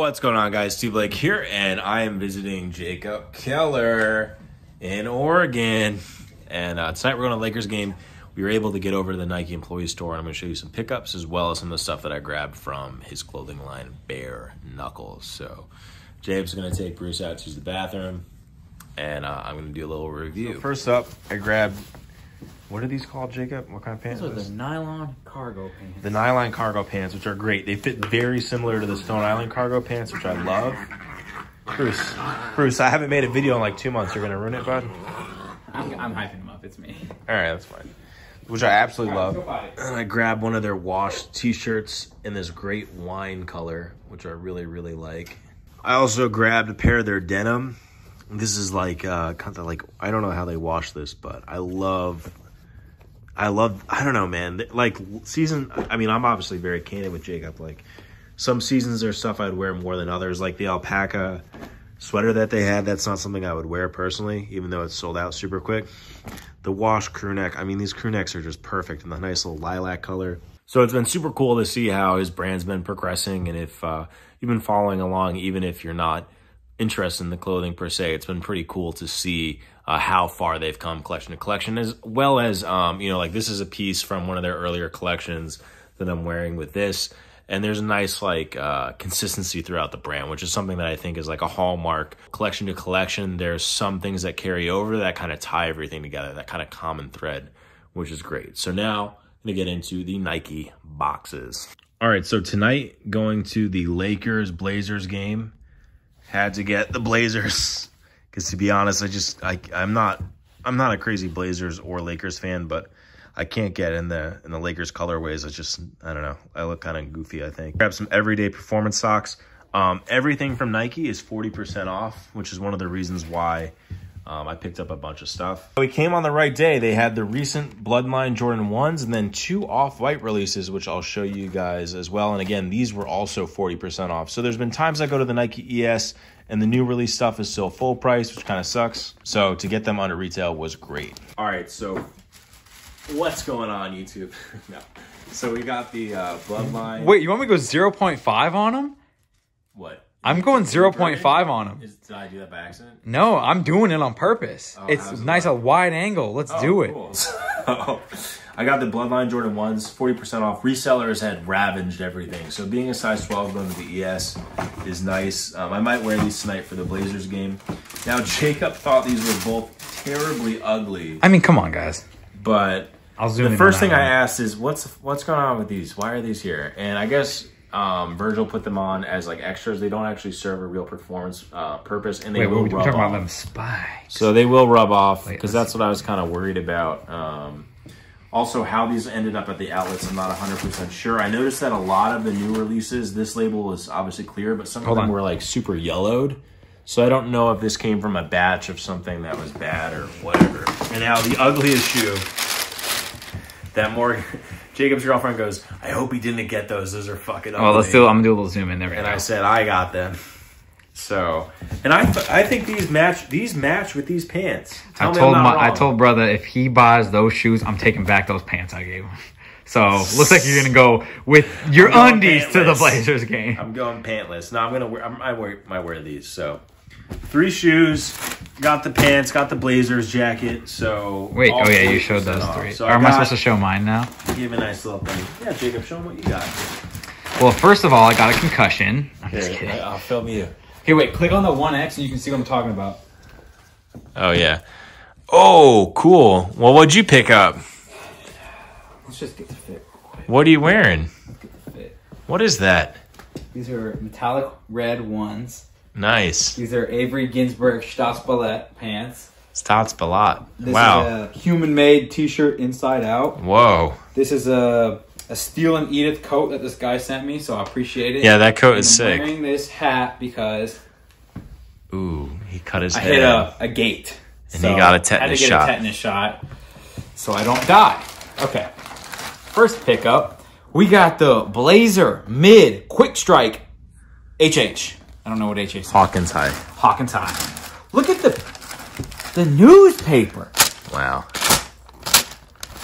What's going on, guys? T Blake here, and I am visiting Jacob Keller in Oregon. And uh, tonight we're going to Lakers game. We were able to get over to the Nike employee store, and I'm going to show you some pickups as well as some of the stuff that I grabbed from his clothing line, Bare Knuckles. So, James going to take Bruce out to the bathroom, and uh, I'm going to do a little review. So first up, I grabbed what are these called, Jacob? What kind of pants? Those are the nylon cargo pants. The nylon cargo pants, which are great. They fit very similar to the Stone Island cargo pants, which I love. Bruce, Bruce, I haven't made a video in like two months. You're gonna ruin it, bud. I'm, I'm hyping them up. It's me. All right, that's fine. Which I absolutely love. And I grabbed one of their washed T-shirts in this great wine color, which I really, really like. I also grabbed a pair of their denim. This is like uh, of like I don't know how they wash this, but I love I love, I don't know, man. Like season, I mean, I'm obviously very candid with Jacob. Like some seasons, there's stuff I'd wear more than others. Like the alpaca sweater that they had, that's not something I would wear personally, even though it's sold out super quick. The wash crew neck, I mean, these crew necks are just perfect in the nice little lilac color. So it's been super cool to see how his brand's been progressing. And if uh, you've been following along, even if you're not interested in the clothing per se, it's been pretty cool to see uh, how far they've come collection to collection, as well as, um, you know, like this is a piece from one of their earlier collections that I'm wearing with this. And there's a nice like uh, consistency throughout the brand, which is something that I think is like a hallmark. Collection to collection, there's some things that carry over that kind of tie everything together, that kind of common thread, which is great. So now I'm gonna get into the Nike boxes. All right, so tonight going to the Lakers Blazers game. Had to get the Blazers because to be honest, I just I I'm not I'm not a crazy Blazers or Lakers fan, but I can't get in the in the Lakers colorways. It's just I don't know. I look kind of goofy. I think. Grab some everyday performance socks. Um, everything from Nike is 40% off, which is one of the reasons why um, I picked up a bunch of stuff. We came on the right day. They had the recent Bloodline Jordan 1s and then two off-white releases, which I'll show you guys as well. And again, these were also 40% off. So there's been times I go to the Nike ES and the new release stuff is still full price, which kind of sucks. So to get them under retail was great. All right, so what's going on YouTube? no. So we got the uh, Bloodline. Wait, you want me to go 0.5 on them? What? I'm going 0.5 on them. Is, did I do that by accident? No, I'm doing it on purpose. Oh, it's how's it nice, a wide angle. Let's Oh, do it. cool. So, I got the Bloodline Jordan 1s, 40% off. Resellers had ravaged everything. So being a size 12 going to the ES is nice. Um, I might wear these tonight for the Blazers game. Now, Jacob thought these were both terribly ugly, I mean, come on, guys. but I'll zoom in the first on thing I one. asked is, what's what's going on with these? Why are these here? And I guess um, Virgil put them on as like extras. They don't actually serve a real performance uh, purpose, and they Wait, will we're rub talking off. about them spikes. So they will rub off because that's what I was kind of worried about. Um, also, how these ended up at the outlets, I'm not 100% sure. I noticed that a lot of the new releases, this label is obviously clear, but some Hold of them on. were like super yellowed. So I don't know if this came from a batch of something that was bad or whatever. And now the ugliest shoe that more Jacob's girlfriend goes, I hope he didn't get those. Those are fucking ugly. Oh, let's do. I'm gonna do a little zoom in there. And I said, I got them. So, and I, th- I think these match. These match with these pants. Tell I told my, not I told brother if he buys those shoes, I'm taking back those pants I gave him. So looks like you're gonna go with your undies to the. Blazers game. I'm going pantless. No, I'm gonna wear. I'm, I wear. I wear these. So, three shoes. Got the pants. Got the Blazers jacket. So Wait, oh yeah, you showed those off. three. So or am I supposed to show mine now? give a nice little thing? Yeah, Jacob, show them what you got. Well, first of all, I got a concussion. I'm just kidding. I'll film you. Hey, wait, click on the 1X and you can see what I'm talking about. Oh yeah. Oh, cool. Well, what'd you pick up? Let's just get the fit. What are you wearing? Get the fit. What is that? These are metallic red ones. Nice. These are Avery Ginsburg Stas Ballet pants. Stats Balat. This Wow. is a human made t shirt inside out. Whoa. This is a, a Steel and Edith coat that this guy sent me, so I appreciate it. Yeah, that coat And is I'm sick. wearing this hat because Ooh, he cut his I head. hit a, a gate. And he got a tetanus had to get shot. a tetanus shot so I don't die. Okay. First pickup, we got the Blazer Mid Quick Strike HH. I don't know what is. Hawkins High. Hawkins High. Look at the the newspaper. Wow.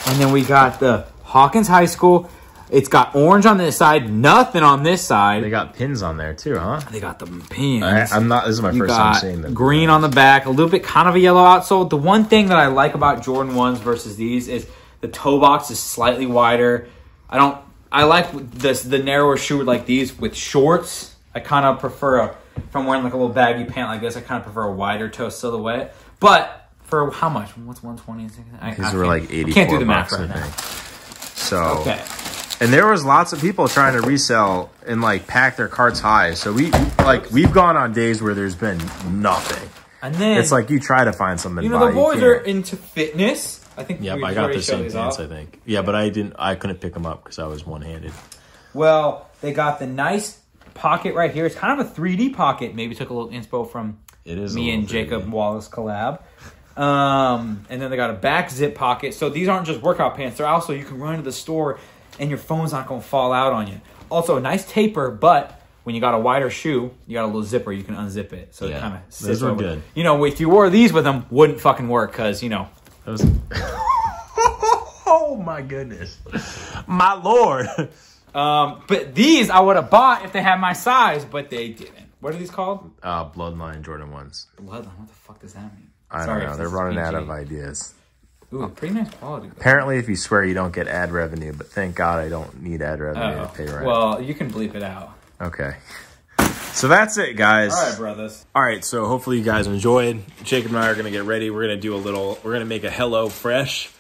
And then we got the Hawkins High School. It's got orange on this side, nothing on this side. They got pins on there too, huh? They got the pins. I, I'm not. This is my You first time seeing them. green on the back, a little bit kind of a yellow outsole. The one thing that I like about Jordan ones versus these is the toe box is slightly wider. I don't. I like this the narrower shoe like these with shorts. I kind of prefer a from wearing like a little baggy pant like this. I kind of prefer a wider toe silhouette. But for how much? What's one twenty? These were like eighty. I can't do the math right now. So Okay. and there was lots of people trying to resell and like pack their carts high. So we like we've gone on days where there's been nothing. And then It's like you try to find something. you know the boys are into fitness. I think Yep, we I got already the same these pants. I think. Yeah, but I didn't. I couldn't pick them up because I was one handed. Well, they got the nice pocket right here. It's kind of a 3D pocket. Maybe took a little inspo from It is me and little 3D. Jacob Wallace collab. Um, and then they got a back zip pocket. So these aren't just workout pants. They're also you can run to the store and your phone's not going to fall out on you. Also, a nice taper, but when you got a wider shoe, you got a little zipper. You can unzip it. So Yeah, it kind of sits over. good. You know, if you wore these with them, wouldn't fucking work because you know was. oh my goodness, my lord! Um, but these I would have bought if they had my size, but they didn't. What are these called? Uh, Bloodline Jordan ones. Bloodline. What the fuck does that mean? I Sorry don't know. They're this is running out of ideas. Ooh, pretty nice quality. Apparently, if you swear, you don't get ad revenue. But thank God, I don't need ad revenue Oh, to pay rent. well, you can bleep it out. okay. So that's it, guys. All right, brothers. All right, so hopefully you guys enjoyed. Jacob and I are gonna get ready. We're gonna do a little. We're gonna make a Hello Fresh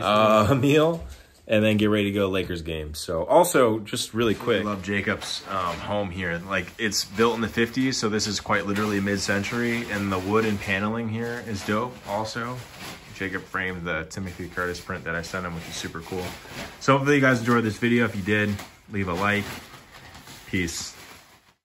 uh, meal, and then get ready to go to Lakers game. So also, just really quick, I love Jacob's um, home here. Like it's built in the '50s, so this is quite literally mid-century, and the wood and paneling here is dope. Also, Jacob framed the Timothy Curtis print that I sent him, which is super cool. So hopefully you guys enjoyed this video. If you did, leave a like. Peace.